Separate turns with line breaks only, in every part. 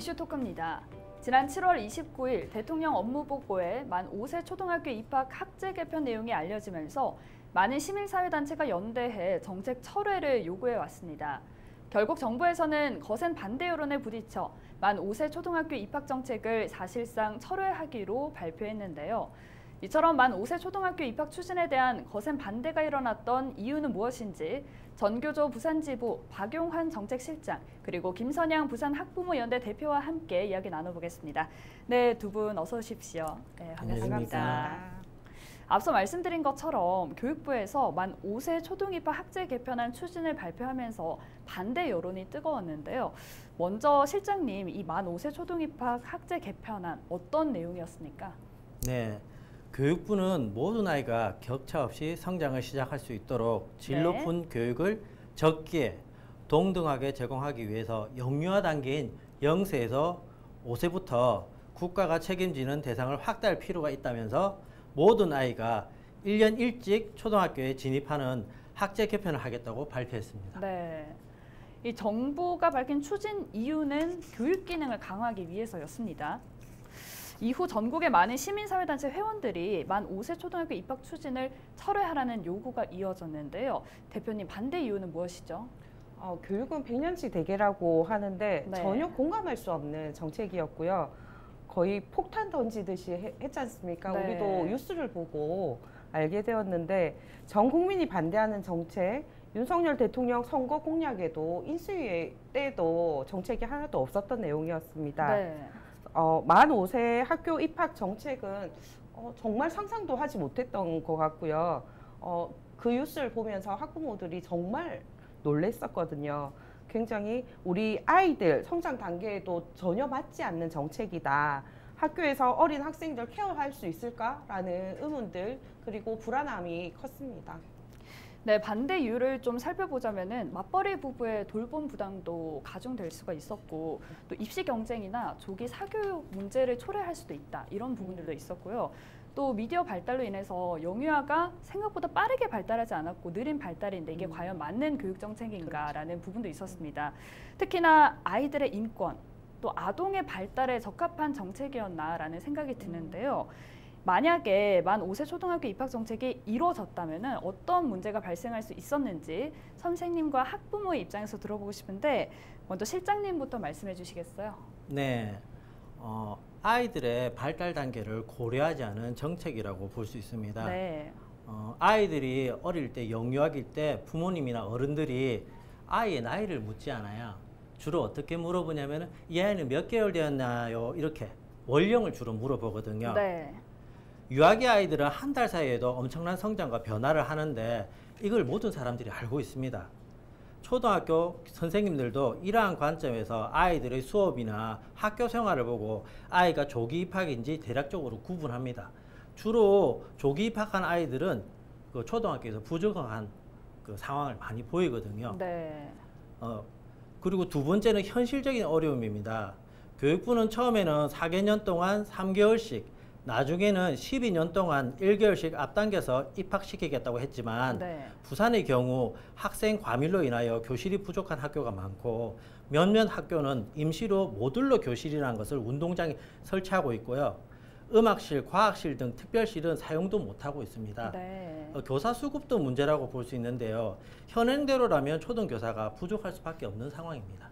이슈 토크입니다. 지난 7월 29일 대통령 업무보고에 만 5세 초등학교 입학 학제 개편 내용이 알려지면서 많은 시민사회단체가 연대해 정책 철회를 요구해 왔습니다. 결국 정부에서는 거센 반대 여론에 부딪혀 만 5세 초등학교 입학 정책을 사실상 철회하기로 발표했는데요. 이처럼 만 5세 초등학교 입학 추진에 대한 거센 반대가 일어났던 이유는 무엇인지 전교조 부산지부 박용환 정책실장 그리고 김선양 부산 학부모연대 대표와 함께 이야기 나눠보겠습니다. 네, 두 분 어서 오십시오. 네, 반갑습니다.
반갑습니다.
앞서 말씀드린 것처럼 교육부에서 만 5세 초등입학 학제 개편안 추진을 발표하면서 반대 여론이 뜨거웠는데요. 먼저 실장님, 이 만 5세 초등입학 학제 개편안 어떤 내용이었습니까?
네. 교육부는 모든 아이가 격차 없이 성장을 시작할 수 있도록 질
네.
높은 교육을 적기에 동등하게 제공하기 위해서 영유아 단계인 0세에서 5세부터 국가가 책임지는 대상을 확대할 필요가 있다면서 모든 아이가 1년 일찍 초등학교에 진입하는 학제 개편을 하겠다고 발표했습니다.
네. 이 정부가 밝힌 추진 이유는 교육 기능을 강화하기 위해서였습니다. 이후 전국의 많은 시민사회단체 회원들이 만 5세 초등학교 입학 추진을 철회하라는 요구가 이어졌는데요. 대표님 반대 이유는 무엇이죠?
어, 교육은 100년치 대계라고 하는데
네.
전혀 공감할 수 없는 정책이었고요. 거의 폭탄 던지듯이 해- 했지 않습니까?
네.
우리도 뉴스를 보고 알게 되었는데 전 국민이 반대하는 정책, 윤석열 대통령 선거 공약에도 인수위 때도 정책이 하나도 없었던 내용이었습니다.
네.
어, 만 5세 학교 입학 정책은 어, 정말 상상도 하지 못했던 것 같고요. 어, 그 뉴스를 보면서 학부모들이 정말 놀랬었거든요. 굉장히 우리 아이들 성장 단계에도 전혀 맞지 않는 정책이다. 학교에서 어린 학생들 케어할 수 있을까라는 의문들 그리고 불안함이 컸습니다.
네, 반대 이유를 좀 살펴보자면은 맞벌이 부부의 돌봄 부담도 가중될 수가 있었고 또 입시 경쟁이나 조기 사교육 문제를 초래할 수도 있다 이런 부분들도 있었고요. 또 미디어 발달로 인해서 영유아가 생각보다 빠르게 발달하지 않았고 느린 발달인데 이게
음.
과연 맞는 교육 정책인가라는 부분도 있었습니다. 특히나 아이들의 인권 또 아동의 발달에 적합한 정책이었나라는 생각이 드는데요. 만약에 만 5세 초등학교 입학 정책이 이루어졌다면 어떤 문제가 발생할 수 있었는지 선생님과 학부모의 입장에서 들어보고 싶은데 먼저 실장님부터 말씀해 주시겠어요?
네. 어, 아이들의 발달 단계를 고려하지 않은 정책이라고 볼 수 있습니다.
네.
어, 아이들이 어릴 때 영유아기일 때 부모님이나 어른들이 아이의 나이를 묻지 않아요. 주로 어떻게 물어보냐면은 이 아이는 몇 개월 되었나요? 이렇게 원령을 주로 물어보거든요.
네.
유아기 아이들은 한 달 사이에도 엄청난 성장과 변화를 하는데 이걸 모든 사람들이 알고 있습니다. 초등학교 선생님들도 이러한 관점에서 아이들의 수업이나 학교 생활을 보고 아이가 조기 입학인지 대략적으로 구분합니다. 주로 조기 입학한 아이들은 그 초등학교에서 부족한 그 상황을 많이 보이거든요.
네.
어, 그리고 두 번째는 현실적인 어려움입니다. 교육부는 처음에는 4개년 동안 3개월씩, 나중에는 12년 동안 1개월씩 앞당겨서 입학시키겠다고 했지만
네.
부산의 경우 학생 과밀로 인하여 교실이 부족한 학교가 많고 몇몇 학교는 임시로 모듈러 교실이라는 것을 운동장에 설치하고 있고요. 음악실, 과학실 등 특별실은 사용도 못하고 있습니다.
네.
어, 교사 수급도 문제라고 볼 수 있는데요. 현행대로라면 초등교사가 부족할 수밖에 없는 상황입니다.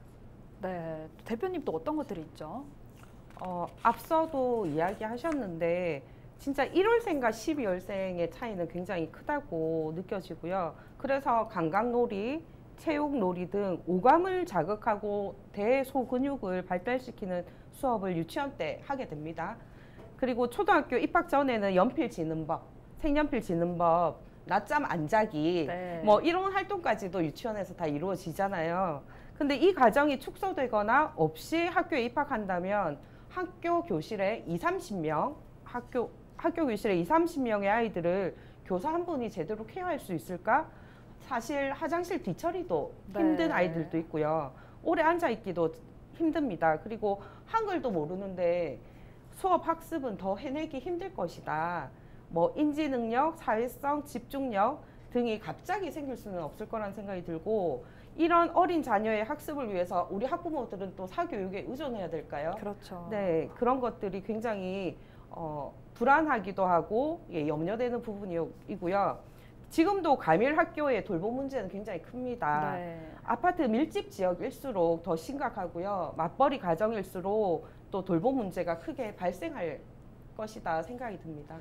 네. 또 대표님 또 어떤 것들이 있죠?
어, 앞서도 이야기하셨는데 진짜 1월생과 12월생의 차이는 굉장히 크다고 느껴지고요. 그래서 감각놀이, 체육놀이 등 오감을 자극하고 대소근육을 발달시키는 수업을 유치원 때 하게 됩니다. 그리고 초등학교 입학 전에는 연필 지는 법, 색연필 지는 법, 낮잠 안 자기,
네.
뭐 이런 활동까지도 유치원에서 다 이루어지잖아요. 근데 이 과정이 축소되거나 없이 학교에 입학한다면 학교 교실에 2, 30명, 학교 학교 교실에 2, 30명의 아이들을 교사 한 분이 제대로 케어할 수 있을까? 사실 화장실 뒤처리도
네.
힘든 아이들도 있고요. 오래 앉아 있기도 힘듭니다. 그리고 한글도 모르는데 수업 학습은 더 해내기 힘들 것이다. 뭐 인지 능력, 사회성, 집중력 등이 갑자기 생길 수는 없을 거란 생각이 들고 이런 어린 자녀의 학습을 위해서 우리 학부모들은 또 사교육에 의존해야 될까요?
그렇죠.
네, 그런 것들이 굉장히 어, 불안하기도 하고 예, 염려되는 부분이고요. 지금도 가밀 학교의 돌봄 문제는 굉장히 큽니다.
네.
아파트 밀집 지역일수록 더 심각하고요. 맞벌이 가정일수록 또 돌봄 문제가 크게 발생할 것이다 생각이 듭니다.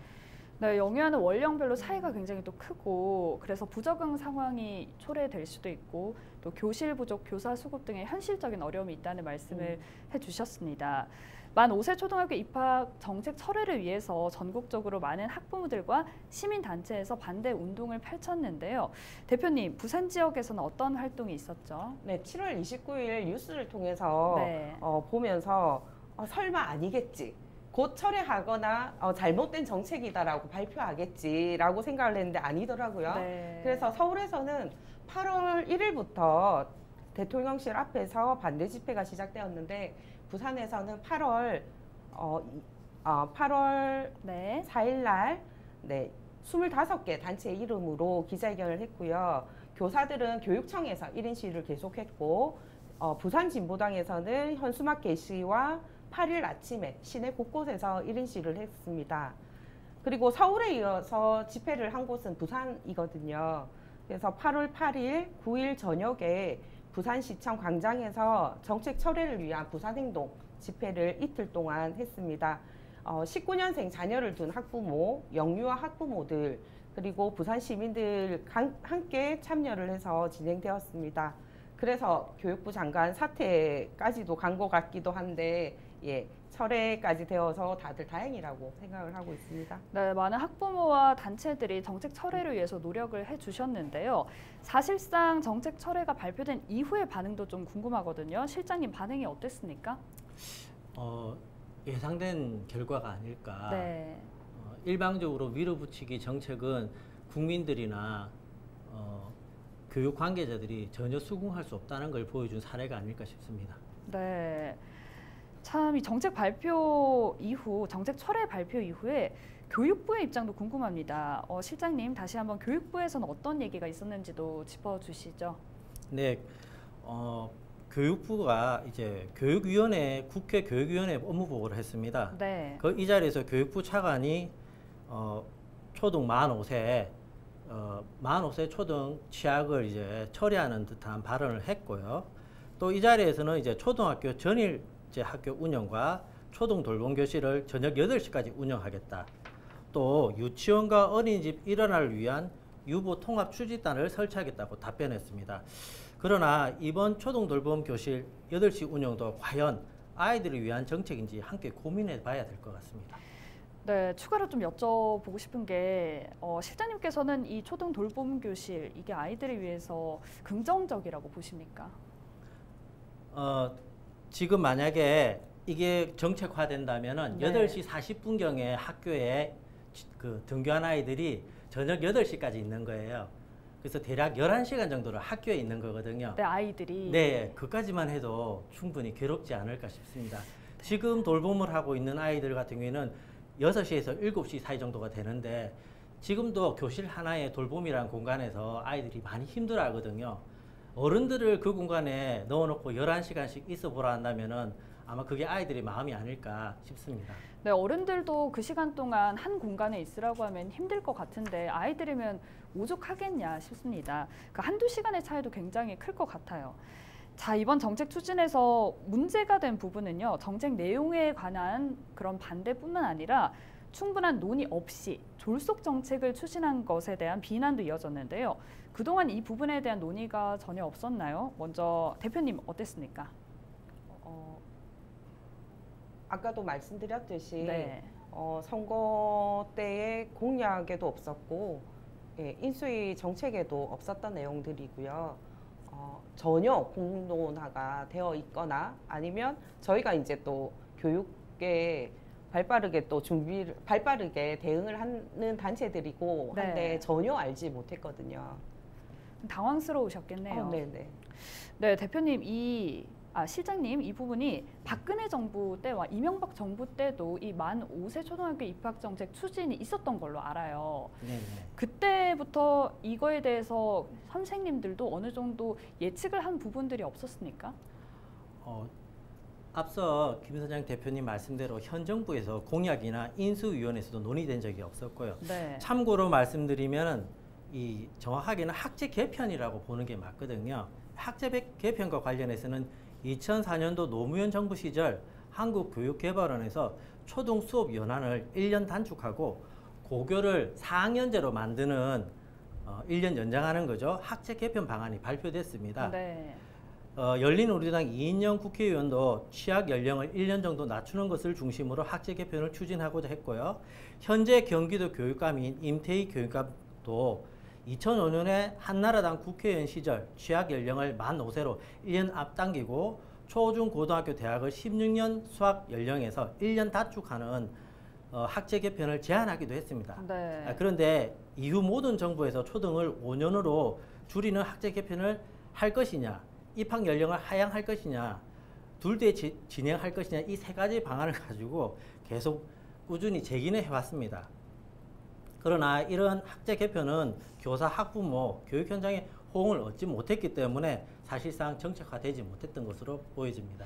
네, 영유아는 원령별로 차이가 굉장히 또 크고 그래서 부적응 상황이 초래될 수도 있고 또 교실 부족, 교사 수급 등의 현실적인 어려움이 있다는 말씀을 해주셨습니다. 만 5세 초등학교 입학 정책 철회를 위해서 전국적으로 많은 학부모들과 시민단체에서 반대 운동을 펼쳤는데요. 대표님, 부산 지역에서는 어떤 활동이 있었죠?
네, 7월 29일 뉴스를 통해서
네.
어, 보면서 어, 설마 아니겠지. 곧 철회하거나 어, 잘못된 정책이다라고 발표하겠지라고 생각을 했는데 아니더라고요.
네.
그래서 서울에서는 8월 1일부터 대통령실 앞에서 반대 집회가 시작되었는데 부산에서는 8월 어, 이- 어, 8월
네.
4일 날 네, 25개 단체 이름으로 기자회견을 했고요. 교사들은 교육청에서 1인 시위를 계속했고 어, 부산 진보당에서는 현수막 게시와 8일 아침에 시내 곳곳에서 1인 시위를 했습니다. 그리고 서울에 이어서 집회를 한 곳은 부산이거든요. 그래서 8월 8일, 9일 저녁에 부산시청 광장에서 정책 철회를 위한 부산행동 집회를 이틀 동안 했습니다. 어, 19년생 자녀를 둔 학부모, 영유아 학부모들, 그리고 부산 시민들 간- 함께 참여를 해서 진행되었습니다. 그래서 교육부 장관 사퇴까지도 간 것 같기도 한데, 예, 철회까지 되어서 다들 다행이라고 생각을 하고 있습니다.
네, 많은 학부모와 단체들이 정책 철회를 위해서 노력을 해주셨는데요. 사실상 정책 철회가 발표된 이후의 반응도 좀 궁금하거든요. 실장님 반응이 어땠습니까?
어, 예상된 결과가 아닐까.
네,
어, 일방적으로 밀어붙이기 정책은 국민들이나 어, 교육 관계자들이 전혀 수긍할 수 없다는 걸 보여준 사례가 아닐까 싶습니다.
네. 참 이 정책 발표 이후, 정책 철회 발표 이후에 교육부의 입장도 궁금합니다. 어, 실장님 다시 한번 교육부에서는 어떤 얘기가 있었는지도 짚어주시죠.
네, 어, 교육부가 이제 교육위원회 국회 교육위원회 업무 보고를 했습니다.
네,
그 이 자리에서 교육부 차관이 어, 초등 만 5세 어, 만 5세 초등 취약을 이제 처리하는 듯한 발언을 했고요. 또 이 자리에서는 이제 초등학교 전일 제 학교 운영과 초등 돌봄 교실을 저녁 8시까지 운영하겠다. 또 유치원과 어린이집 일원화를 위한 유보 통합 추진단을 설치하겠다고 답변했습니다. 그러나 이번 초등 돌봄 교실 8시 운영도 과연 아이들을 위한 정책인지 함께 고민해 봐야 될 것 같습니다.
네, 추가로 좀 여쭤보고 싶은 게 어, 실장님께서는 이 초등 돌봄 교실 이게 아이들을 위해서 긍정적이라고 보십니까?
어, 지금 만약에 이게 정책화된다면은
네.
8시 40분경에 학교에 지- 그 등교한 아이들이 저녁 8시까지 있는 거예요. 그래서 대략 11시간 정도를 학교에 있는 거거든요.
네, 아이들이
네, 그까지만 해도 충분히 괴롭지 않을까 싶습니다. 지금 돌봄을 하고 있는 아이들 같은 경우에는 6시에서 7시 사이 정도가 되는데 지금도 교실 하나의 돌봄이라는 공간에서 아이들이 많이 힘들어 하거든요. 어른들을 그 공간에 넣어놓고 11시간씩 있어 보라 한다면은 아마 그게 아이들의 마음이 아닐까 싶습니다.
네, 어른들도 그 시간 동안 한 공간에 있으라고 하면 힘들 것 같은데 아이들이면 오죽하겠냐 싶습니다. 그 한두 시간의 차이도 굉장히 클 것 같아요. 자, 이번 정책 추진에서 문제가 된 부분은요. 정책 내용에 관한 그런 반대뿐만 아니라 충분한 논의 없이 졸속 정책을 추진한 것에 대한 비난도 이어졌는데요. 그동안 이 부분에 대한 논의가 전혀 없었나요? 먼저 대표님 어땠습니까?
어, 아까도 말씀드렸듯이
네.
어, 선거 때의 공약에도 없었고 예, 인수위 정책에도 없었던 내용들이고요. 어, 전혀 공론화가 되어 있거나 아니면 저희가 이제 또 교육에 발빠르게 또 준비를 발빠르게 대응을 하는 단체들이고
네.
한데 전혀 알지 못했거든요.
당황스러우셨겠네요.
어, 네네.
네, 대표님 이 아, 실장님 이 부분이 박근혜 정부 때와 이명박 정부 때도 이 만 5세 초등학교 입학 정책 추진이 있었던 걸로 알아요.
네네.
그때부터 이거에 대해서 선생님들도 어느 정도 예측을 한 부분들이 없었습니까?
어, 앞서 김 선장 대표님 말씀대로 현 정부에서 공약이나 인수위원회에서도 논의된 적이 없었고요.
네.
참고로 말씀드리면 이 정확하게는 학제 개편이라고 보는 게 맞거든요. 학제 배- 개편과 관련해서는 2004년도 노무현 정부 시절 한국교육개발원에서 초등 수업 연한을 1년 단축하고 고교를 4학년제로 만드는 어, 1년 연장하는 거죠. 학제 개편 방안이 발표됐습니다.
네.
어, 열린 우리당 이인영 국회의원도 취학 연령을 1년 정도 낮추는 것을 중심으로 학제 개편을 추진하고자 했고요. 현재 경기도 교육감인 임태희 교육감도 2005년에 한나라당 국회의원 시절 취학 연령을 만 5세로 1년 앞당기고 초중 고등학교 대학을 16년 수학 연령에서 1년 단축하는 어, 학제 개편을 제안하기도 했습니다.
네.
아, 그런데 이후 모든 정부에서 초등을 5년으로 줄이는 학제 개편을 할 것이냐, 입학 연령을 하향할 것이냐, 둘대 진행할 것이냐 이 세 가지 방안을 가지고 계속 꾸준히 제기는 해왔습니다. 그러나 이런 학제 개편은 교사, 학부모, 교육 현장에 호응을 얻지 못했기 때문에 사실상 정책화되지 못했던 것으로 보여집니다.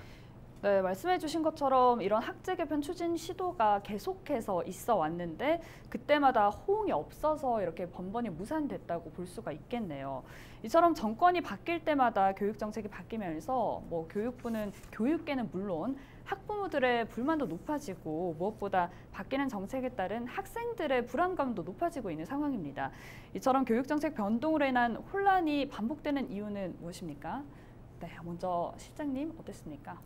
네, 말씀해 주신 것처럼 이런 학제 개편 추진 시도가 계속해서 있어 왔는데 그때마다 호응이 없어서 이렇게 번번이 무산됐다고 볼 수가 있겠네요. 이처럼 정권이 바뀔 때마다 교육 정책이 바뀌면서 뭐 교육부는 교육계는 물론 학부모들의 불만도 높아지고 무엇보다 바뀌는 정책에 따른 학생들의 불안감도 높아지고 있는 상황입니다. 이처럼 교육 정책 변동으로 인한 혼란이 반복되는 이유는 무엇입니까? 네, 먼저 실장님 어땠습니까?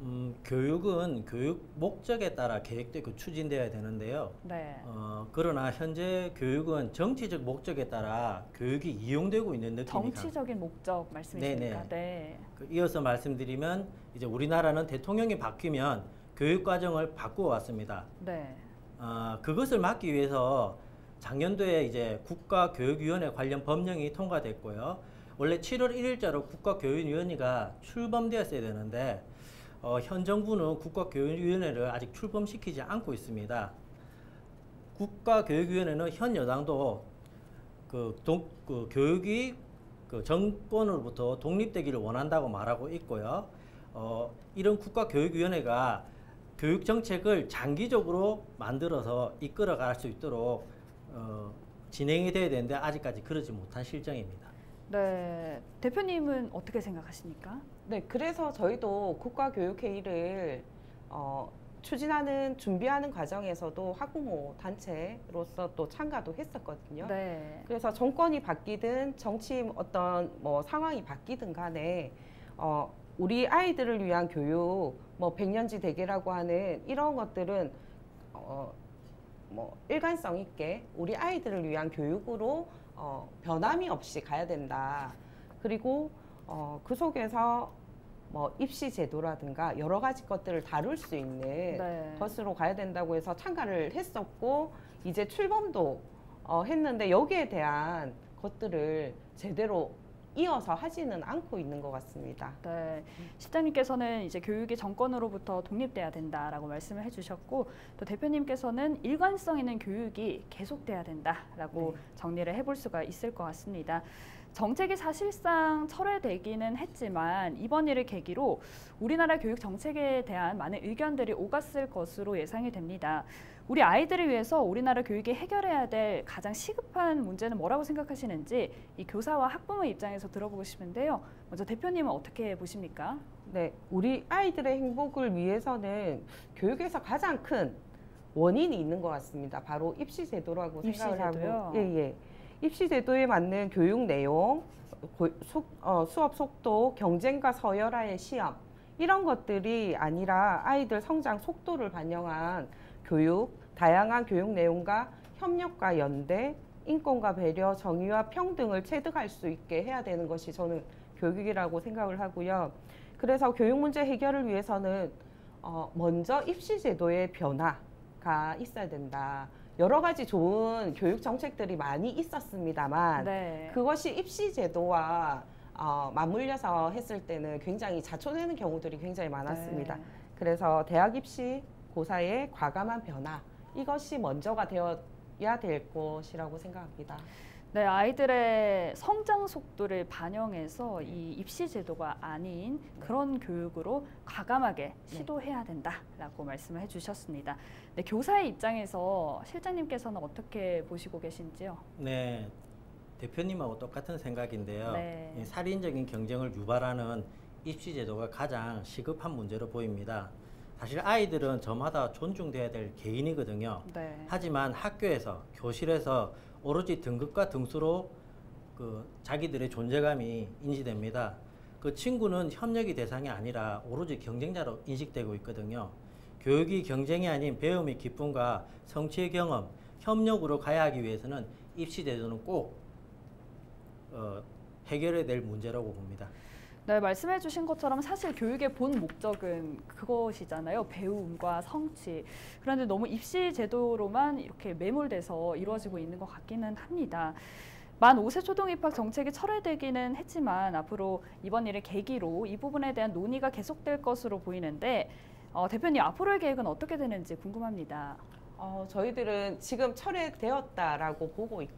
음, 교육은 교육 목적에 따라 계획되고 추진되어야 되는데요.
네.
어, 그러나 현재 교육은 정치적 목적에 따라 교육이 이용되고 있는 느낌이 강-
정치적인 목적 말씀이십니까?
네네.
네.
그 이어서 말씀드리면 이제 우리나라는 대통령이 바뀌면 교육 과정을 바꾸어 왔습니다.
네.
어, 그것을 막기 위해서 작년도에 이제 국가교육위원회 관련 법령이 통과됐고요. 원래 7월 1일자로 국가교육위원회가 출범되었어야 되는데 어, 현 정부는 국가교육위원회를 아직 출범시키지 않고 있습니다. 국가교육위원회는 현 여당도 그, 동, 그 교육이 그 정권으로부터 독립되기를 원한다고 말하고 있고요. 어, 이런 국가교육위원회가 교육 정책을 장기적으로 만들어서 이끌어갈 수 있도록 어, 진행이 돼야 되는데 아직까지 그러지 못한 실정입니다.
네. 대표님은 어떻게 생각하십니까?
네, 그래서 저희도 국가교육회의를 어, 추진하는 준비하는 과정에서도 학부모 단체로서 또 참가도 했었거든요.
네.
그래서 정권이 바뀌든 정치 어떤 뭐 상황이 바뀌든 간에 어, 우리 아이들을 위한 교육, 뭐 백년지 대계라고 하는 이런 것들은 어, 뭐 일관성 있게 우리 아이들을 위한 교육으로 어, 변함이 없이 가야 된다. 그리고 어, 그 속에서 뭐 입시 제도라든가 여러 가지 것들을 다룰 수 있는
네.
것으로 가야 된다고 해서 참가를 했었고 이제 출범도 어, 했는데 여기에 대한 것들을 제대로 이어서 하지는 않고 있는 것 같습니다.
네. 실장님께서는 이제 교육이 정권으로부터 독립돼야 된다라고 말씀을 해주셨고 또 대표님께서는 일관성 있는 교육이 계속돼야 된다라고
네.
정리를 해볼 수가 있을 것 같습니다. 정책이 사실상 철회되기는 했지만 이번 일을 계기로 우리나라 교육 정책에 대한 많은 의견들이 오갔을 것으로 예상이 됩니다. 우리 아이들을 위해서 우리나라 교육이 해결해야 될 가장 시급한 문제는 뭐라고 생각하시는지 이 교사와 학부모 입장에서 들어보고 싶은데요. 먼저 대표님은 어떻게 보십니까?
네, 우리 아이들의 행복을 위해서는 교육에서 가장 큰 원인이 있는 것 같습니다. 바로 입시 제도라고
입시
생각을
제도요?
하고, 예, 예. 입시 제도에 맞는 교육 내용, 어, 수업 속도, 경쟁과 서열화의 시험 이런 것들이 아니라 아이들 성장 속도를 반영한 교육, 다양한 교육 내용과 협력과 연대, 인권과 배려, 정의와 평등을 체득할 수 있게 해야 되는 것이 저는 교육이라고 생각을 하고요. 그래서 교육 문제 해결을 위해서는 어, 먼저 입시 제도의 변화가 있어야 된다. 여러 가지 좋은 교육 정책들이 많이 있었습니다만
네.
그것이 입시 제도와 어, 맞물려서 했을 때는 굉장히 자초되는 경우들이 굉장히 많았습니다.
네.
그래서 대학 입시 고사의 과감한 변화 이것이 먼저가 되어야 될 것이라고 생각합니다.
네, 아이들의 성장 속도를 반영해서 이 입시 제도가 아닌 그런 교육으로 과감하게 시도해야 된다라고 말씀을 해주셨습니다. 네, 교사의 입장에서 실장님께서는 어떻게 보시고 계신지요?
네, 대표님하고 똑같은 생각인데요.
네.
이 살인적인 경쟁을 유발하는 입시 제도가 가장 시급한 문제로 보입니다. 사실 아이들은 저마다 존중돼야 될 개인이거든요.
네.
하지만 학교에서 교실에서 오로지 등급과 등수로 그 자기들의 존재감이 인지됩니다. 그 친구는 협력이 대상이 아니라 오로지 경쟁자로 인식되고 있거든요. 교육이 경쟁이 아닌 배움의 기쁨과 성취의 경험, 협력으로 가야 하기 위해서는 입시 제도는 꼭 어, 해결해야 될 문제라고 봅니다.
네, 말씀해 주신 것처럼 사실 교육의 본 목적은 그것이잖아요. 배움과 성취. 그런데 너무 입시 제도로만 이렇게 매몰돼서 이루어지고 있는 것 같기는 합니다. 만 5세 초등 입학 정책이 철회되기는 했지만 앞으로 이번 일을 계기로 이 부분에 대한 논의가 계속될 것으로 보이는데 어, 대표님 앞으로의 계획은 어떻게 되는지 궁금합니다.
어, 저희들은 지금 철회되었다라고 보고 있,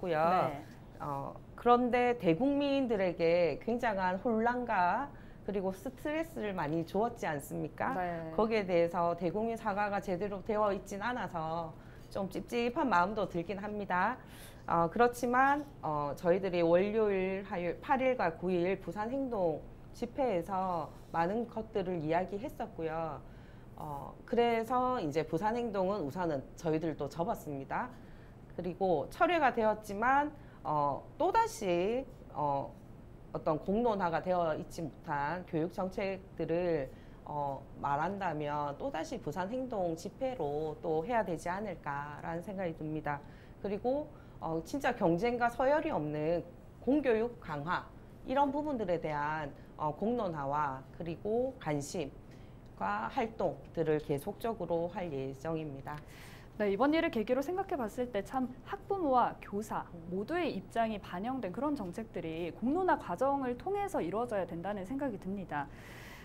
고요
네.
어, 그런데 대국민들에게 굉장한 혼란과 그리고 스트레스를 많이 주었지 않습니까?
네.
거기에 대해서 대국민 사과가 제대로 되어 있진 않아서 좀 찝찝한 마음도 들긴 합니다. 어, 그렇지만 어, 저희들이 월요일, 화요일, 8일과 9일 부산 행동 집회에서 많은 것들을 이야기했었고요. 어, 그래서 이제 부산 행동은 우선은 저희들도 접었습니다. 그리고 철회가 되었지만 어, 또다시 어, 어떤 공론화가 되어 있지 못한 교육 정책들을 어, 말한다면 또다시 부산 행동 집회로 또 해야 되지 않을까라는 생각이 듭니다. 그리고 어, 진짜 경쟁과 서열이 없는 공교육 강화 이런 부분들에 대한 어, 공론화와 그리고 관심과 활동들을 계속적으로 할 예정입니다.
네, 이번 일을 계기로 생각해 봤을 때 참 학부모와 교사 모두의 입장이 반영된 그런 정책들이 공론화 과정을 통해서 이루어져야 된다는 생각이 듭니다.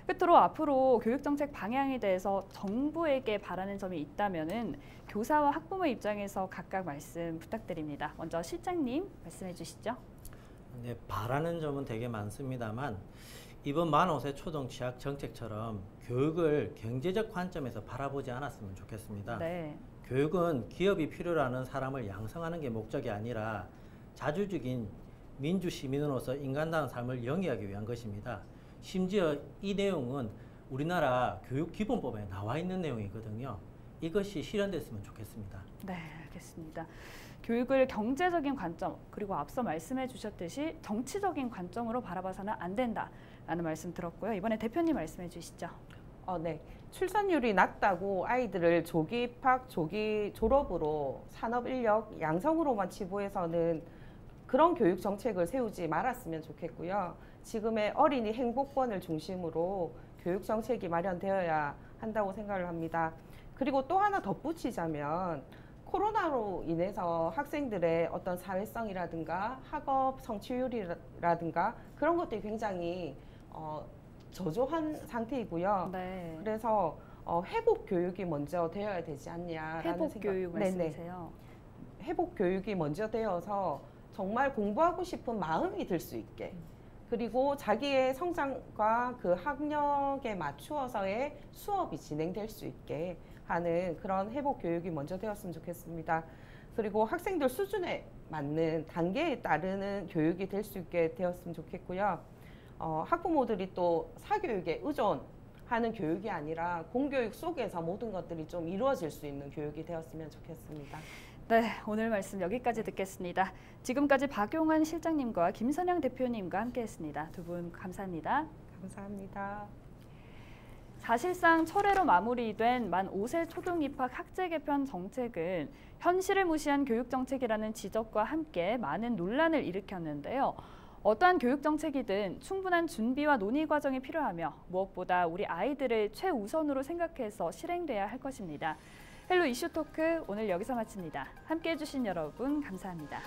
끝으로 앞으로 교육정책 방향에 대해서 정부에게 바라는 점이 있다면은 교사와 학부모 입장에서 각각 말씀 부탁드립니다. 먼저 실장님 말씀해 주시죠.
네, 바라는 점은 되게 많습니다만 이번 만 5세 초등 취약 정책처럼 교육을 경제적 관점에서 바라보지 않았으면 좋겠습니다.
네.
교육은 기업이 필요로 하는 사람을 양성하는 게 목적이 아니라 자주적인 민주 시민으로서 인간다운 삶을 영위하기 위한 것입니다. 심지어 이 내용은 우리나라 교육기본법에 나와 있는 내용이거든요. 이것이 실현됐으면 좋겠습니다.
네, 알겠습니다. 교육을 경제적인 관점 그리고 앞서 말씀해 주셨듯이 정치적인 관점으로 바라봐서는 안 된다라는 말씀 들었고요. 이번에 대표님 말씀해 주시죠.
어, 네. 출산율이 낮다고 아이들을 조기 입학, 조기 졸업으로 산업 인력 양성으로만 치부해서는 그런 교육 정책을 세우지 말았으면 좋겠고요. 지금의 어린이 행복권을 중심으로 교육 정책이 마련되어야 한다고 생각을 합니다. 그리고 또 하나 덧붙이자면 코로나로 인해서 학생들의 어떤 사회성이라든가 학업 성취율이라든가 그런 것들이 굉장히 어, 저조한 상태이고요.
네.
그래서 어, 회복 교육이 먼저 되어야 되지 않냐라는
회복
생각.
교육
네네.
말씀이세요.
회복 교육이 먼저 되어서 정말 공부하고 싶은 마음이 들 수 있게 그리고 자기의 성장과 그 학력에 맞추어서의 수업이 진행될 수 있게 하는 그런 회복 교육이 먼저 되었으면 좋겠습니다. 그리고 학생들 수준에 맞는 단계에 따르는 교육이 될 수 있게 되었으면 좋겠고요. 어, 학부모들이 또 사교육에 의존하는 교육이 아니라 공교육 속에서 모든 것들이 좀 이루어질 수 있는 교육이 되었으면 좋겠습니다.
네, 오늘 말씀 여기까지 듣겠습니다. 지금까지 박용환 실장님과 김선영 대표님과 함께했습니다. 두 분 감사합니다.
감사합니다.
사실상 철회로 마무리된 만 5세 초등 입학 학제 개편 정책은 현실을 무시한 교육 정책이라는 지적과 함께 많은 논란을 일으켰는데요. 어떠한 교육 정책이든 충분한 준비와 논의 과정이 필요하며 무엇보다 우리 아이들을 최우선으로 생각해서 실행돼야 할 것입니다. 헬로 이슈 토크 오늘 여기서 마칩니다. 함께 해 주신 여러분 감사합니다.